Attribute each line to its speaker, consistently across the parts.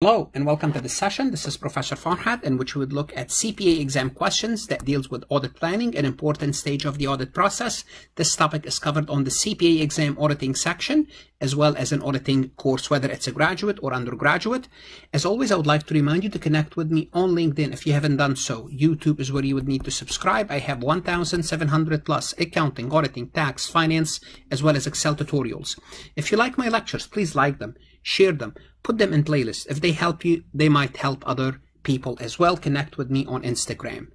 Speaker 1: Hello and welcome to this session. This is Professor Farhat in which we would look at CPA exam questions that deals with audit planning, an important stage of the audit process. This topic is covered on the CPA exam auditing section as well as an auditing course, whether it's a graduate or undergraduate. As always, I would like to remind you to connect with me on LinkedIn if you haven't done so. YouTube is where you would need to subscribe. I have 1,700 plus accounting, auditing, tax, finance, as well as Excel tutorials. If you like my lectures, please like them share them, put them in playlists. If they help you, they might help other people as well. Connect with me on Instagram.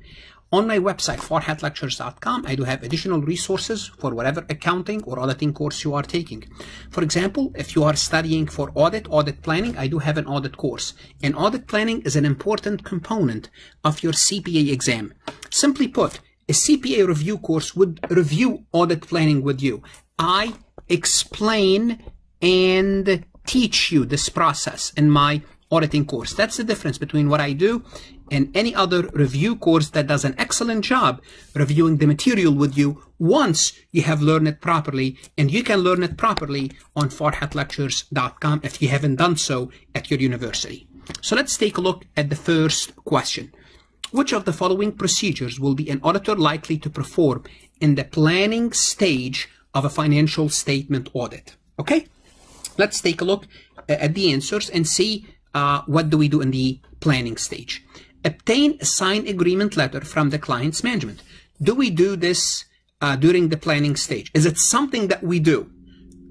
Speaker 1: On my website, farhatlectures.com, I do have additional resources for whatever accounting or auditing course you are taking. For example, if you are studying for audit, audit planning, I do have an audit course. And audit planning is an important component of your CPA exam. Simply put, a CPA review course would review audit planning with you. I explain and teach you this process in my auditing course. That's the difference between what I do and any other review course that does an excellent job reviewing the material with you once you have learned it properly. And you can learn it properly on farhatlectures.com if you haven't done so at your university. So let's take a look at the first question. Which of the following procedures will be an auditor likely to perform in the planning stage of a financial statement audit? Okay, Let's take a look uh, at the answers and see uh, what do we do in the planning stage. Obtain a signed agreement letter from the client's management. Do we do this uh, during the planning stage? Is it something that we do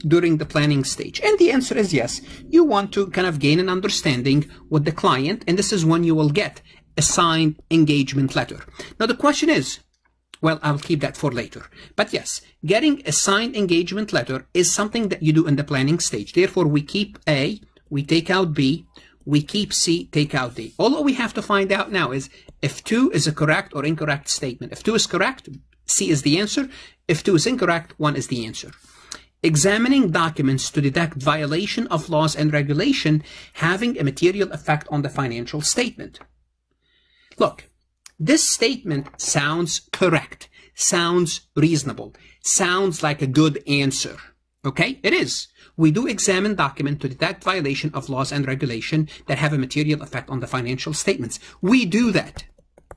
Speaker 1: during the planning stage? And the answer is yes. You want to kind of gain an understanding with the client, and this is when you will get a signed engagement letter. Now the question is, well, I'll keep that for later. But yes, getting a signed engagement letter is something that you do in the planning stage. Therefore, we keep A, we take out B, we keep C, take out D. All we have to find out now is if 2 is a correct or incorrect statement. If 2 is correct, C is the answer. If 2 is incorrect, 1 is the answer. Examining documents to detect violation of laws and regulation having a material effect on the financial statement. Look, this statement sounds correct, sounds reasonable, sounds like a good answer. Okay, it is. We do examine document to detect violation of laws and regulation that have a material effect on the financial statements. We do that.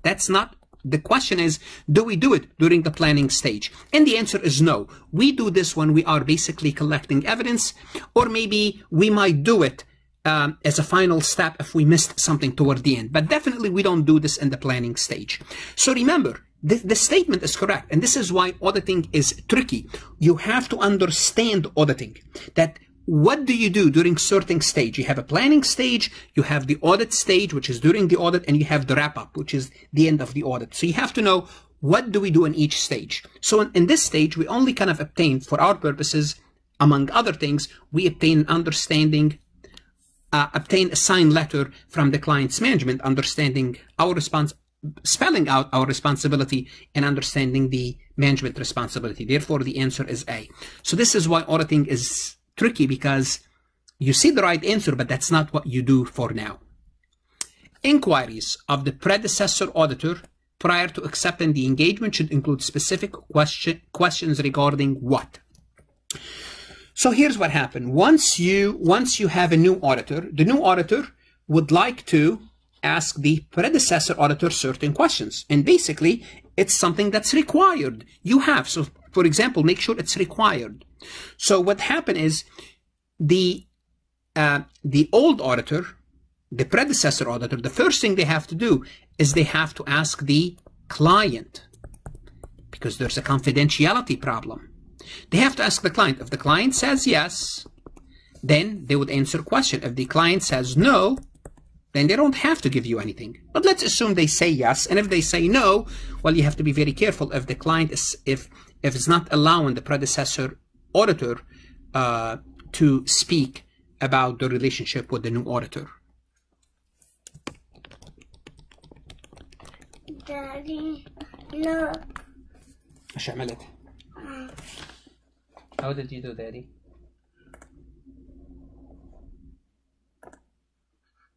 Speaker 1: That's not the question is, do we do it during the planning stage? And the answer is no. We do this when we are basically collecting evidence, or maybe we might do it um, as a final step if we missed something toward the end. But definitely we don't do this in the planning stage. So remember, the, the statement is correct. And this is why auditing is tricky. You have to understand auditing. That what do you do during certain stage? You have a planning stage, you have the audit stage, which is during the audit, and you have the wrap up, which is the end of the audit. So you have to know what do we do in each stage. So in, in this stage, we only kind of obtain for our purposes, among other things, we obtain an understanding uh, obtain a signed letter from the client's management, understanding our response, spelling out our responsibility and understanding the management responsibility. Therefore, the answer is A. So this is why auditing is tricky because you see the right answer, but that's not what you do for now. Inquiries of the predecessor auditor prior to accepting the engagement should include specific question, questions regarding what? So here's what happened. Once you, once you have a new auditor, the new auditor would like to ask the predecessor auditor certain questions. And basically, it's something that's required. You have. So for example, make sure it's required. So what happened is the, uh, the old auditor, the predecessor auditor, the first thing they have to do is they have to ask the client because there's a confidentiality problem. They have to ask the client. If the client says yes, then they would answer question. If the client says no, then they don't have to give you anything. But let's assume they say yes, and if they say no, well, you have to be very careful if the client is if if it's not allowing the predecessor auditor uh, to speak about the relationship with the new auditor.
Speaker 2: Daddy, look.
Speaker 1: ايش عملت؟ How did you do, Daddy?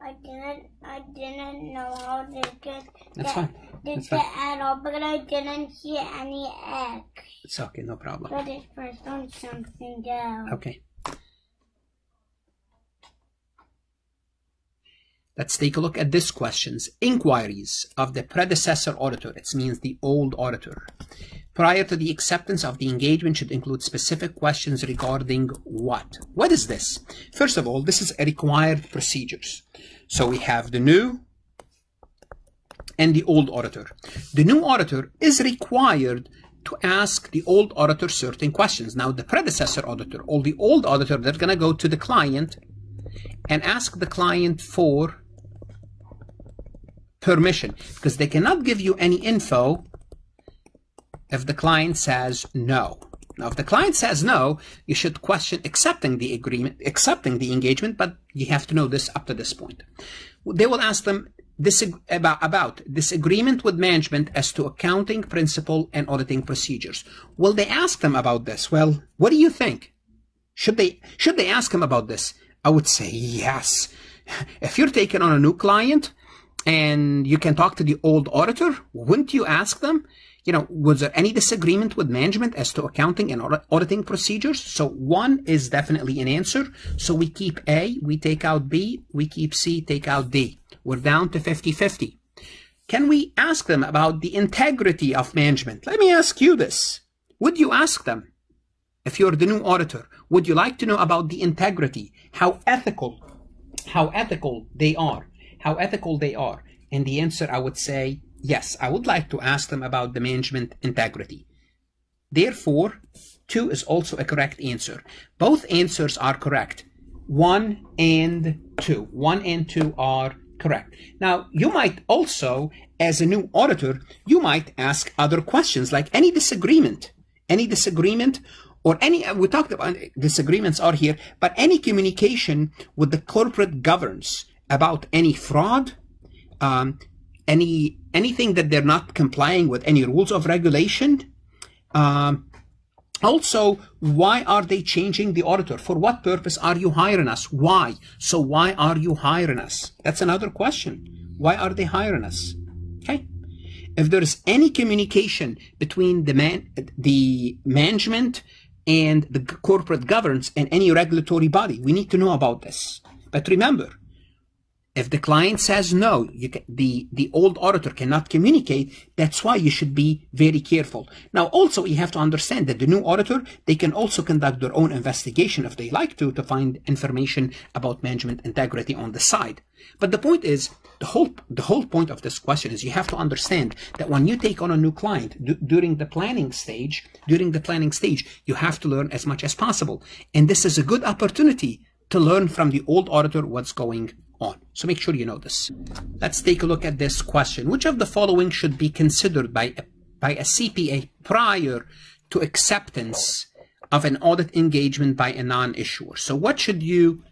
Speaker 2: I didn't. I didn't know how to get
Speaker 1: That's
Speaker 2: the,
Speaker 1: fine. That's
Speaker 2: the
Speaker 1: fine.
Speaker 2: at all, but I didn't see any eggs.
Speaker 1: It's okay, no problem.
Speaker 2: But it's first on something else.
Speaker 1: Okay. Let's take a look at this questions. Inquiries of the predecessor auditor, it means the old auditor, prior to the acceptance of the engagement should include specific questions regarding what? What is this? First of all, this is a required procedures. So we have the new and the old auditor. The new auditor is required to ask the old auditor certain questions. Now, the predecessor auditor or the old auditor, they're going to go to the client and ask the client for permission because they cannot give you any info if the client says no. Now, if the client says no, you should question accepting the agreement, accepting the engagement, but you have to know this up to this point. They will ask them this about, about disagreement with management as to accounting principle and auditing procedures. Will they ask them about this? Well, what do you think? Should they, should they ask them about this? I would say yes. If you're taking on a new client, and you can talk to the old auditor, wouldn't you ask them, you know, was there any disagreement with management as to accounting and auditing procedures? So one is definitely an answer. So we keep A, we take out B, we keep C, take out D. We're down to 50-50. Can we ask them about the integrity of management? Let me ask you this. Would you ask them, if you're the new auditor, would you like to know about the integrity, how ethical, how ethical they are? how ethical they are? And the answer, I would say, yes, I would like to ask them about the management integrity. Therefore, two is also a correct answer. Both answers are correct. One and two. One and two are correct. Now, you might also, as a new auditor, you might ask other questions like any disagreement, any disagreement or any, we talked about disagreements are here, but any communication with the corporate governance about any fraud, um, any anything that they're not complying with any rules of regulation. Um, also, why are they changing the auditor? For what purpose are you hiring us? Why? So why are you hiring us? That's another question. Why are they hiring us? Okay. If there's any communication between the man, the management and the corporate governance and any regulatory body, we need to know about this. But remember, if the client says no, can, the, the old auditor cannot communicate, that's why you should be very careful. Now, also, you have to understand that the new auditor, they can also conduct their own investigation if they like to, to find information about management integrity on the side. But the point is, the whole, the whole point of this question is you have to understand that when you take on a new client during the planning stage, during the planning stage, you have to learn as much as possible. And this is a good opportunity to learn from the old auditor what's going on. So make sure you know this. Let's take a look at this question. Which of the following should be considered by a, by a CPA prior to acceptance of an audit engagement by a non-issuer? So what should you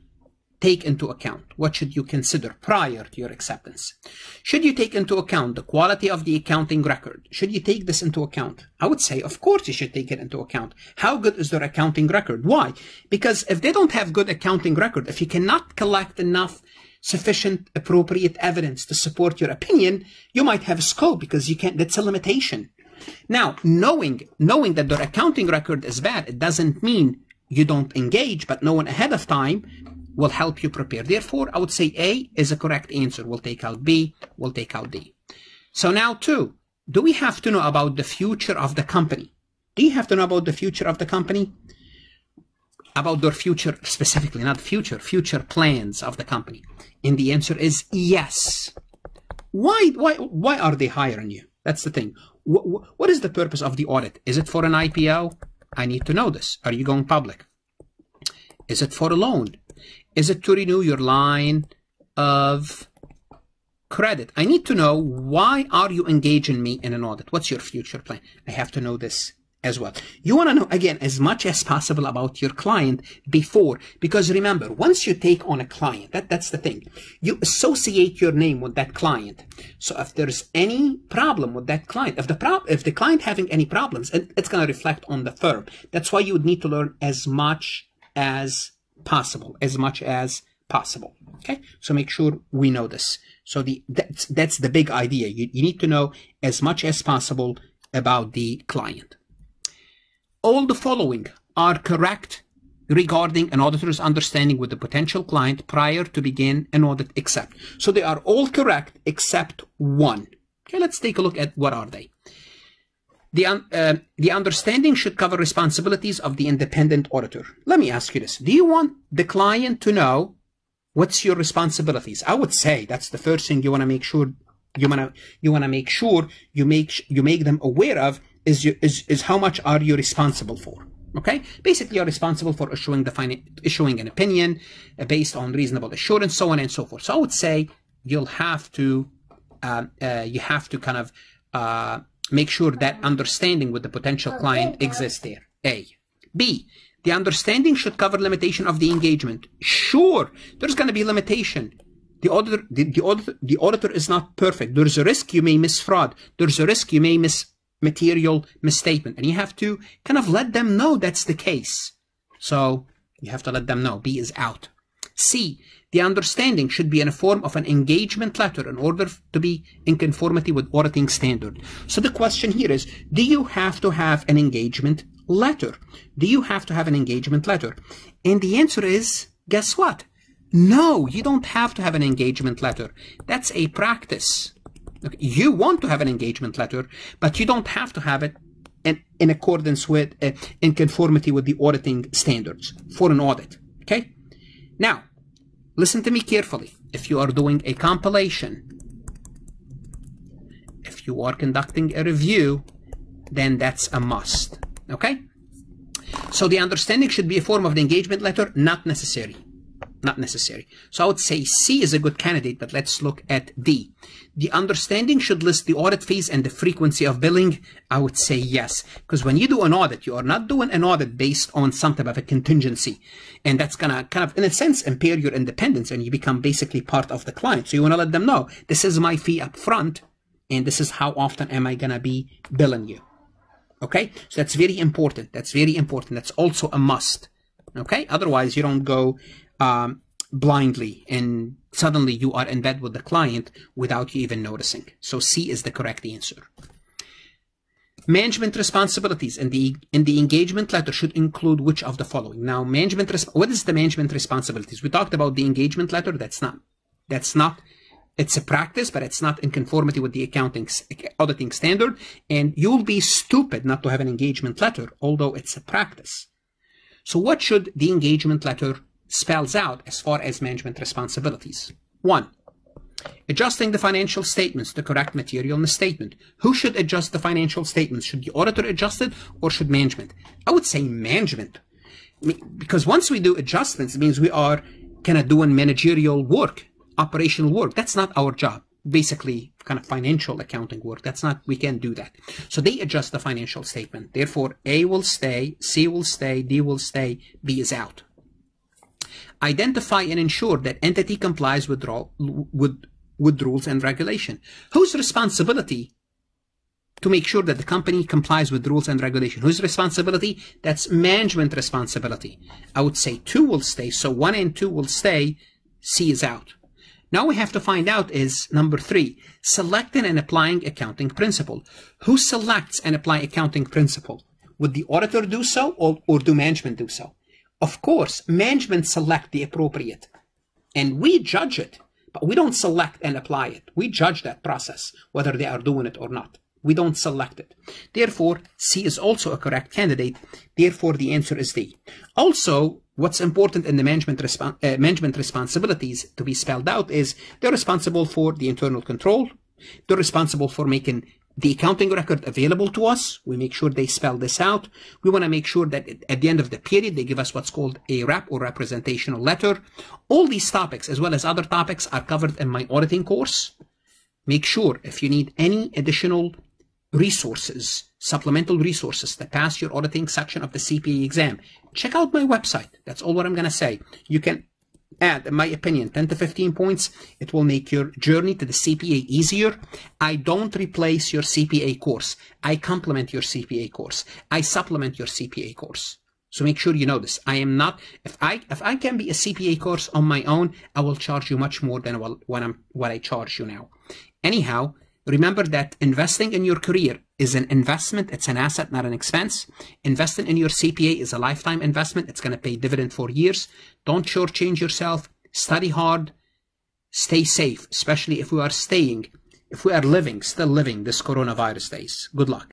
Speaker 1: take into account? What should you consider prior to your acceptance? Should you take into account the quality of the accounting record? Should you take this into account? I would say, of course, you should take it into account. How good is their accounting record? Why? Because if they don't have good accounting record, if you cannot collect enough sufficient appropriate evidence to support your opinion, you might have a scope because you can't, that's a limitation. Now, knowing, knowing that their accounting record is bad, it doesn't mean you don't engage, but knowing ahead of time will help you prepare. Therefore, I would say A is a correct answer. We'll take out B, we'll take out D. So now two, do we have to know about the future of the company? Do you have to know about the future of the company? About their future, specifically, not future, future plans of the company. And the answer is yes. Why, why, why are they hiring you? That's the thing. what is the purpose of the audit? Is it for an IPO? I need to know this. Are you going public? Is it for a loan? Is it to renew your line of credit? I need to know why are you engaging me in an audit? What's your future plan? I have to know this as well. You want to know, again, as much as possible about your client before, because remember, once you take on a client, that, that's the thing, you associate your name with that client. So if there's any problem with that client, if the prob if the client having any problems, it, it's going to reflect on the firm. That's why you would need to learn as much as possible, as much as possible. Okay. So make sure we know this. So the, that's, that's the big idea. You, you need to know as much as possible about the client all the following are correct regarding an auditor's understanding with the potential client prior to begin an audit except. So they are all correct except one. Okay, let's take a look at what are they. The, uh, the understanding should cover responsibilities of the independent auditor. Let me ask you this. Do you want the client to know what's your responsibilities? I would say that's the first thing you want to make sure you want to you want to make sure you make you make them aware of is, you, is is how much are you responsible for. Okay, basically you're responsible for issuing the issuing an opinion uh, based on reasonable assurance, so on and so forth. So I would say you'll have to uh, uh, you have to kind of uh, make sure that understanding with the potential client exists there. A. B. The understanding should cover limitation of the engagement. Sure, there's going to be limitation. The auditor, the, the, auditor, the auditor is not perfect. There's a risk you may miss fraud. There's a risk you may miss material misstatement. And you have to kind of let them know that's the case. So you have to let them know B is out. C, the understanding should be in a form of an engagement letter in order to be in conformity with auditing standard. So the question here is, do you have to have an engagement letter? Do you have to have an engagement letter? And the answer is, guess what? No, you don't have to have an engagement letter. That's a practice. Okay, you want to have an engagement letter, but you don't have to have it in, in accordance with, uh, in conformity with the auditing standards for an audit. Okay? Now, listen to me carefully. If you are doing a compilation, if you are conducting a review, then that's a must. Okay? So the understanding should be a form of the engagement letter, not necessary not necessary. So I would say C is a good candidate, but let's look at D. The understanding should list the audit fees and the frequency of billing. I would say yes, because when you do an audit, you are not doing an audit based on some type of a contingency. And that's going to kind of, in a sense, impair your independence and you become basically part of the client. So you want to let them know, this is my fee up front and this is how often am I going to be billing you. Okay, so that's very important. That's very important. That's also a must. Okay, otherwise you don't go um, blindly and suddenly you are in bed with the client without you even noticing. So C is the correct answer. Management responsibilities in the in the engagement letter should include which of the following. Now, management what is the management responsibilities? We talked about the engagement letter. That's not that's not it's a practice, but it's not in conformity with the accounting auditing standard. And you'll be stupid not to have an engagement letter, although it's a practice. So what should the engagement letter spells out as far as management responsibilities. One, adjusting the financial statements to correct material misstatement. Who should adjust the financial statements? Should the auditor adjust it or should management? I would say management. Because once we do adjustments, it means we are kind of doing managerial work, operational work. That's not our job. Basically, kind of financial accounting work. That's not, we can't do that. So they adjust the financial statement. Therefore, A will stay, C will stay, D will stay, B is out identify and ensure that entity complies with, with, with rules and regulation. Whose responsibility to make sure that the company complies with rules and regulation? Whose responsibility? That's management responsibility. I would say two will stay. So one and two will stay. C is out. Now we have to find out is number three, selecting and applying accounting principle. Who selects and apply accounting principle? Would the auditor do so or, or do management do so? Of course, management select the appropriate and we judge it, but we don't select and apply it. We judge that process, whether they are doing it or not. We don't select it. Therefore, C is also a correct candidate. Therefore, the answer is D. Also, what's important in the management, uh, management responsibilities to be spelled out is they're responsible for the internal control. They're responsible for making the accounting record available to us. We make sure they spell this out. We want to make sure that at the end of the period, they give us what's called a rep or representational letter. All these topics, as well as other topics, are covered in my auditing course. Make sure if you need any additional resources, supplemental resources to pass your auditing section of the CPA exam, check out my website. That's all what I'm going to say. You can add, in my opinion, 10 to 15 points. It will make your journey to the CPA easier. I don't replace your CPA course. I complement your CPA course. I supplement your CPA course. So make sure you know this. I am not, if I, if I can be a CPA course on my own, I will charge you much more than what, what, I'm, what I charge you now. Anyhow, Remember that investing in your career is an investment. It's an asset, not an expense. Investing in your CPA is a lifetime investment. It's going to pay dividend for years. Don't shortchange yourself. Study hard. Stay safe, especially if we are staying, if we are living, still living this coronavirus days. Good luck.